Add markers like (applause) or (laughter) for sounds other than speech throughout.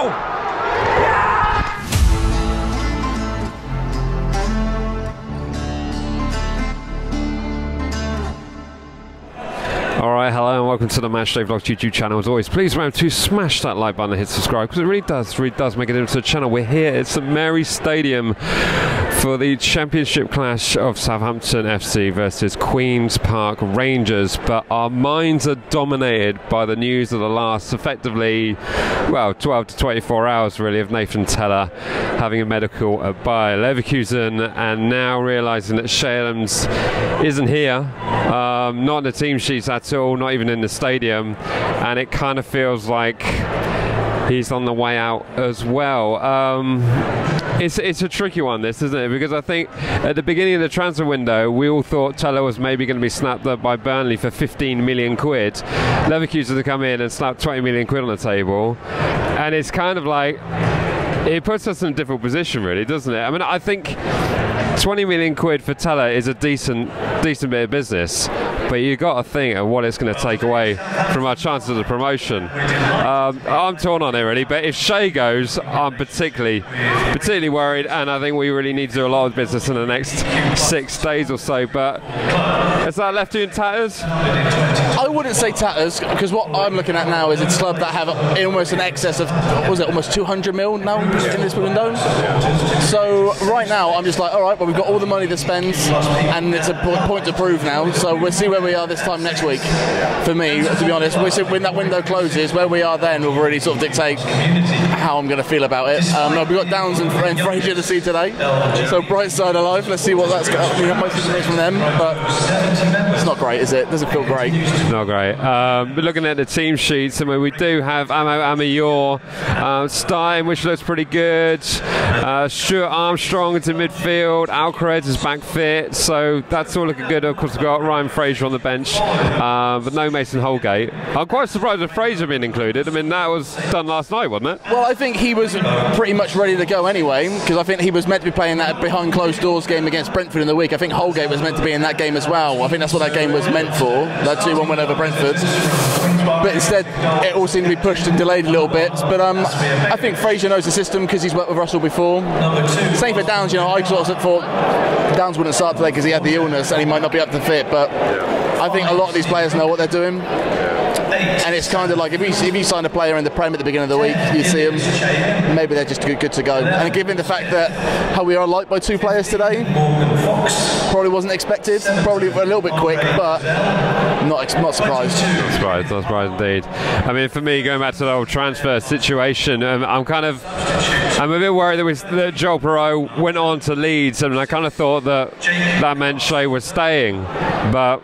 All right, hello and welcome to the Matchday Vlogs YouTube channel. As always, please remember to smash that like button and hit subscribe because it really does, really does make it into the channel. We're here at St Mary's Stadium for the Championship clash of Southampton FC versus Queens Park Rangers. But our minds are dominated by the news of the last, effectively, well, 12 to 24 hours really, of Nathan Tella having a medical at Bayer Leverkusen and now realising that Che Adams isn't here, um, not in the team sheets at all, not even in the stadium, and it kind of feels like he's on the way out as well. Um, it's, it's a tricky one, this, isn't it? Because I think at the beginning of the transfer window, we all thought Tella was maybe going to be snapped up by Burnley for 15 million quid. Leverkusen to come in and slap 20 million quid on the table. And it's kind of like, it puts us in a different position, really, doesn't it? I mean, I think 20 million quid for Tella is a decent, decent bit of business, but you got to think of what it's going to take away from our chances of promotion. Um, I'm torn on it really, but if Che goes, I'm particularly, particularly worried, and I think we really need to do a lot of business in the next six days or so. But is that left you in tatters? I wouldn't say tatters because what I'm looking at now is a club that have almost an excess of was it almost 200 mil now in this window. So right now I'm just like, all right, well we've got all the money to spend, and it's a point to prove now. So we'll see where we are this time next week. For me, to be honest, when that window closes, where we are then will really sort of dictate how I'm going to feel about it. Um, no, we've got Downes and, and Fraser to see today, so bright side of life. Let's see what that's got. You know, most information from them, but it's not great, is it? Doesn't feel great. Not great. Um, but looking at the team sheets, I mean, we do have Amo-Ameyaw, uh, Stein, which looks pretty good. Uh, Stuart Armstrong into midfield. Alcaraz is back fit, so that's all looking good. Of course, we've got Ryan Fraser on the bench, uh, but no Mason Holgate. I'm quite surprised with Fraser being included. I mean, that was done last night, wasn't it? Well, I think he was pretty much ready to go anyway, because I think he was meant to be playing that behind closed doors game against Brentford in the week. I think Holgate was meant to be in that game as well. I think that's what that game was meant for. That 2 1 win over Brentford. But instead, it all seemed to be pushed and delayed a little bit. But um, I think Fraser knows the system because he's worked with Russell before. Same for Downes, you know, I sort of thought Downes wouldn't start today because he had the illness and he might not be up to fit. But I think a lot of these players know what they're doing. And it's kind of like if you, if you sign a player in the Prem at the beginning of the week, you see them, maybe they're just good, good to go. And given the fact that how we are liked by two players today, probably wasn't expected. Probably a little bit quick, but not not surprised. Not surprised, not surprised indeed. I mean, for me, going back to the whole transfer situation, um, I'm kind of, I'm a bit worried that, we, that Joel Piroe went on to Leeds, and I kind of thought that that meant Che was staying. But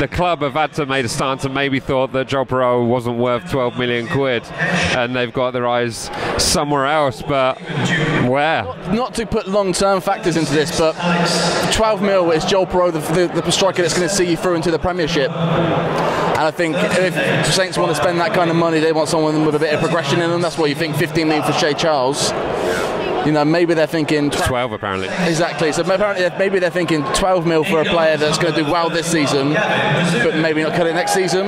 the club have had to make a stance and maybe thought that Joel Piroe wasn't worth 12 million quid, and they've got their eyes somewhere else. But where? Not to put long-term factors into this, but 12 mil is Joel Piroe, the, the, the striker that's going to see you through into the Premiership. And I think if Saints want to spend that kind of money, they want someone with a bit of progression in them. That's why you think 15 million for Shea Charles. You know, maybe they're thinking 12 apparently. Exactly. So apparently, maybe they're thinking 12 mil for a player that's going to do well this season, but maybe not cut it next season,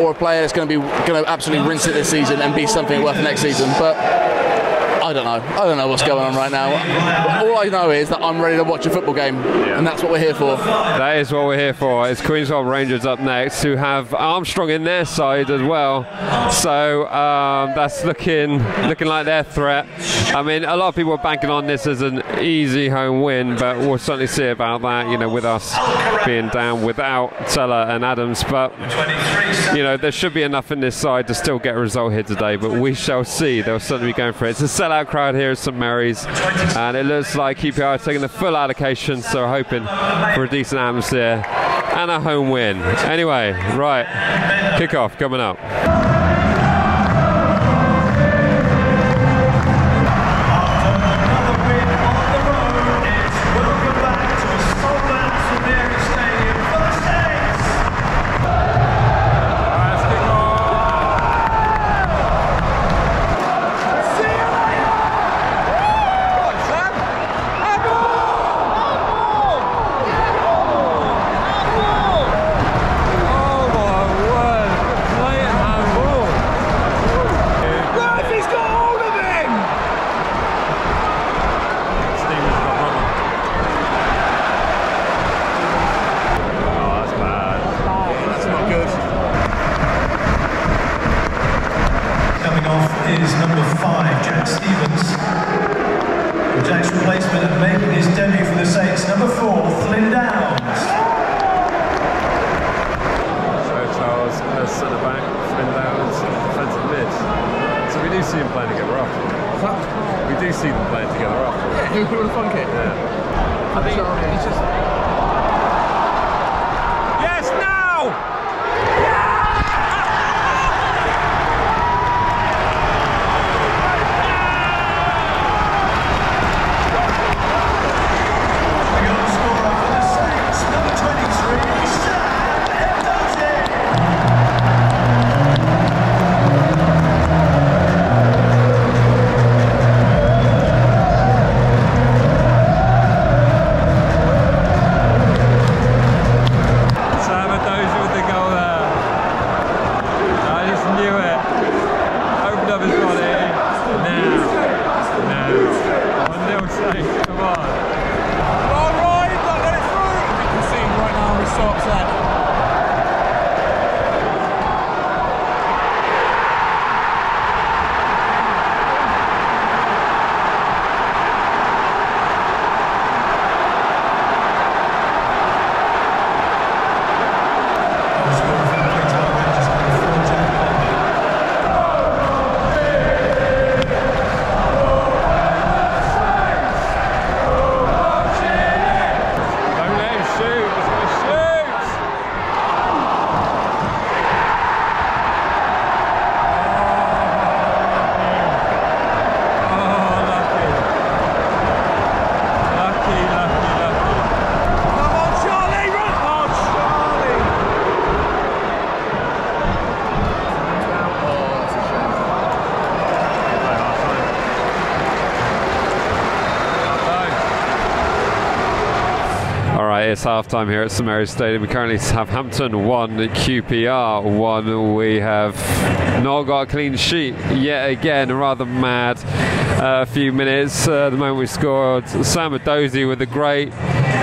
or a player that's going to be going to absolutely rinse it this season and be something worth next season. But I don't know. I don't know what's going on right now. All I know is that I'm ready to watch a football game, and that's what we're here for. That is what we're here for. It's Queens Park Rangers up next, who have Armstrong in their side as well. So um, that's looking looking like their threat. I mean, a lot of people are banking on this as an easy home win, but we'll certainly see about that. You know, with us being down without Tella and Adams, but you know there should be enough in this side to still get a result here today. But we shall see. They'll certainly be going for it. It's a sellout crowd here at St Mary's, and it looks like QPR are taking the full allocation, so hoping for a decent atmosphere and a home win. Anyway, right, kickoff coming up. Them playing together after. Who would have thunk it? Yeah. I think it's just. Yes, now! It's half time here at St Mary's Stadium. We currently have Hampton 1, QPR 1. We have not got a clean sheet yet again. Rather mad uh, few minutes. Uh, the moment we scored, Sam Edozie with a great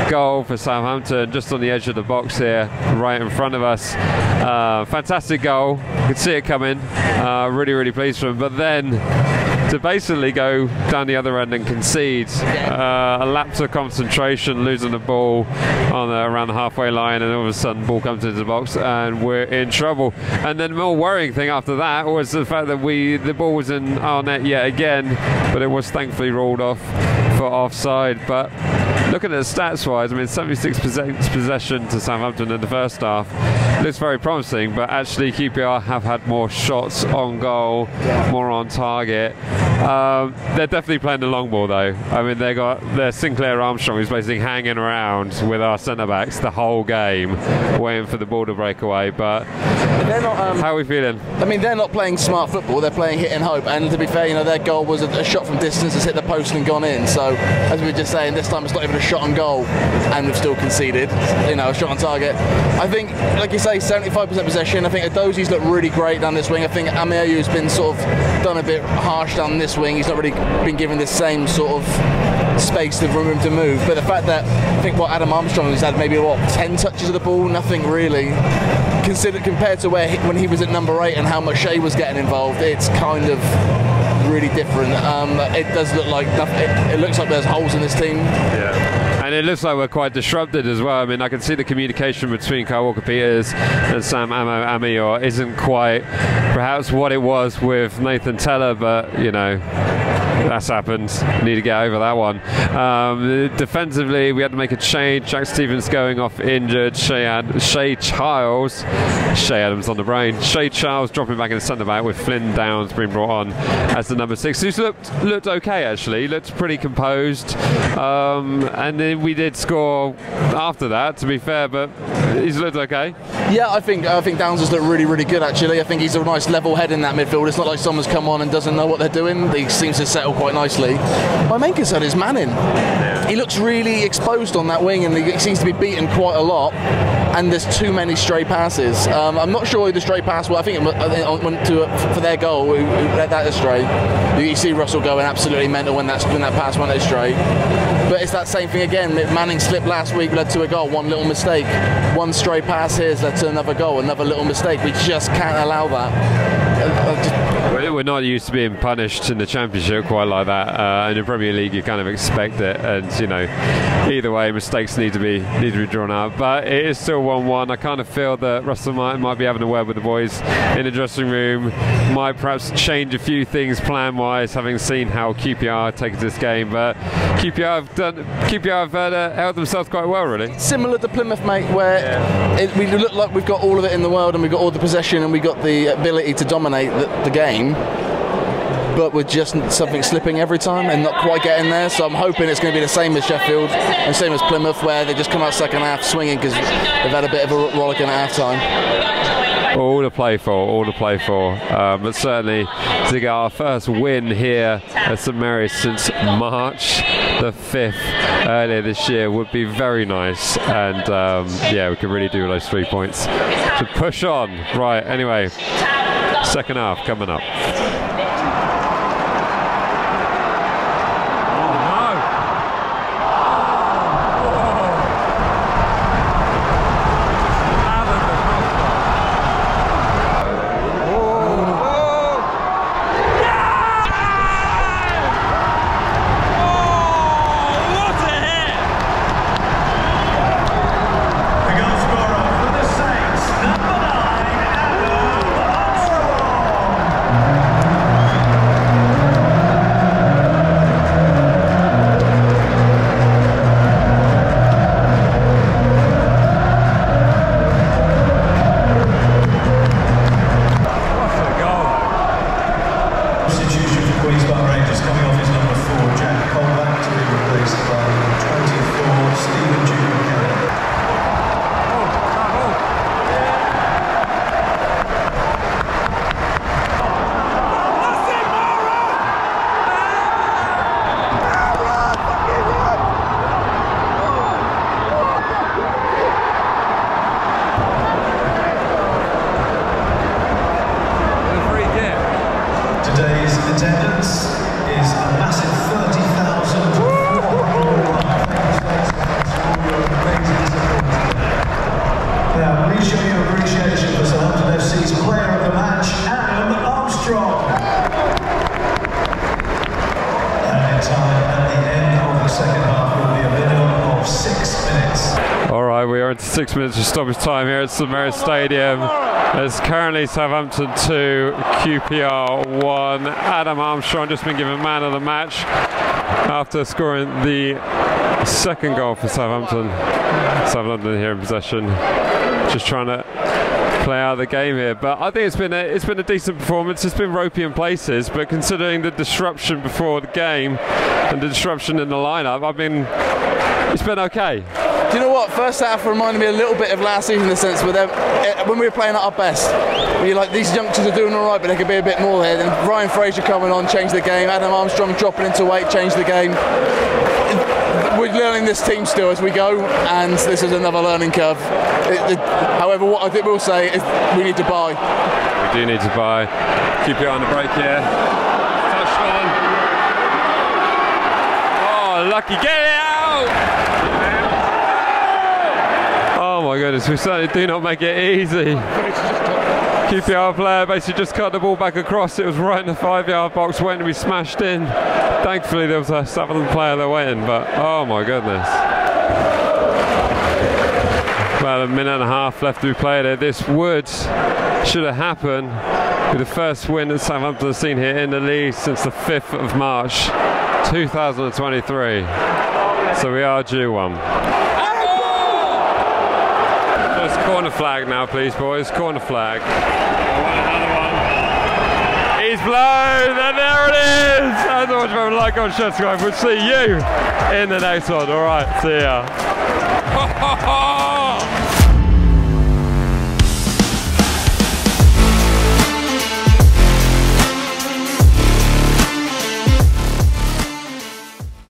goal for Southampton just on the edge of the box here, right in front of us. Uh, fantastic goal. You could see it coming. Uh, really, really pleased for him. But then to basically go down the other end and concede uh, a lapse of concentration, losing the ball on the, around the halfway line, and all of a sudden the ball comes into the box and we're in trouble. And then the more worrying thing after that was the fact that we the ball was in our net yet again, but it was thankfully ruled off for offside. But looking at the stats wise, I mean 76% possession to Southampton in the first half looks very promising, but actually QPR have had more shots on goal, more on target. Um, they're definitely playing the long ball though. I mean, they got their Sinclair Armstrong who's basically hanging around with our centre backs the whole game, waiting for the ball to break away. But They're not. Um, how are we feeling? I mean, they're not playing smart football. They're playing hit and hope. And to be fair, you know, their goal was a, a shot from distance, has hit the post and gone in. So, as we were just saying, this time it's not even a shot on goal, and we've still conceded. You know, a shot on target. I think, like you say, 75% possession. I think Edozie's looked really great down this wing. I think Ameo's been sort of done a bit harsh down this wing. He's not really been given the same sort of space to room to move. But the fact that I think what Adam Armstrong has had maybe what 10 touches of the ball, nothing really considered compared to where he, when he was at number eight and how much Shea was getting involved, it's kind of really different. Um, it does look like it, it looks like there's holes in this team. Yeah. And it looks like we're quite disrupted as well. I mean, I can see the communication between Kyle Walker Peters and Sam Amo-Ameyaw isn't quite perhaps what it was with Nathan Tella, but you know, that's happened. Need to get over that one. Um, defensively, we had to make a change. Jack Stephens going off injured. Shay, Ad- Shea Charles, Che Adams on the brain. Shea Charles dropping back in the centre back with Flynn Downes being brought on as the number six. Who's looked looked okay actually. Looked pretty composed. Um, and then we did score after that, to be fair, but he's looked okay. Yeah, I think I think Downes has looked really, really good actually. I think he's a nice level head in that midfield. It's not like someone's come on and doesn't know what they're doing. He seems to quite nicely. My main concern is Manning. He looks really exposed on that wing and he seems to be beaten quite a lot. And there's too many stray passes. Um, I'm not sure the stray pass. Well, I think it went- to for their goal. That astray? You see Russell going absolutely mental when that when that pass went astray. But it's that same thing again. Manning slipped last week, led to a goal. One little mistake, one stray pass here led to another goal. Another little mistake. We just can't allow that. Uh, uh, We're not used to being punished in the Championship quite like that. Uh, in the Premier League, you kind of expect it, and you know, either way, mistakes need to be need to be drawn out. But it is still one-one. I kind of feel that Russell might might be having a word with the boys in the dressing room. Might perhaps change a few things plan-wise, having seen how QPR take this game. But QPR done QPR have uh, held themselves quite well, really. Similar to Plymouth, mate, where it, we look like we've got all of it in the world and we've got all the possession and we've got the ability to dominate the, the game. But we're just something slipping every time and not quite getting there. So I'm hoping it's going to be the same as Sheffield and same as Plymouth, where they just come out second half swinging because they've had a bit of a rollicking at half time. All to play for, all to play for. Um, but certainly to get our first win here at St Mary's since March the 5th earlier this year would be very nice. And um, yeah, we can really do those three points to push on. Right, anyway, second half coming up. Attendance is a massive 30,000. Six minutes of stoppage time here at St Mary's Stadium. It's currently Southampton 2, QPR 1. Adam Armstrong just been given man of the match after scoring the second goal for Southampton. Southampton here in possession, just trying to play out the game here. But I think it's been a, it's been a decent performance. It's been ropey in places, but considering the disruption before the game and the disruption in the lineup, I mean, it's been okay. Do you know what? First half reminded me a little bit of last season in the sense them eh, when we were playing at our best. Where you're like, these youngsters are doing all right, but they could be a bit more here. Then Ryan Fraser coming on, changed the game. Adam Armstrong dropping into weight, changed the game. We're learning this team still as we go, and this is another learning curve. It- it- however, what I think we'll say is we need to buy. We do need to buy. Keep it on the break here. Touched on. Oh, lucky. Get it out! Oh my goodness, we certainly do not make it easy. QPR player basically just cut the ball back across. It was right in the five yard box, to be smashed in. Thankfully, there was a Southampton player that went in, but oh my goodness. About a minute and a half left to be played here. This would, should have happened, be the first win that Southampton have seen here in the league since the 5th of March 2023. So we are due one. Just corner flag now, please, boys. Corner flag. One. He's blown, and there it is. As always, remember to like on subscribe. We'll see you in the next one. All right, see ya. (laughs)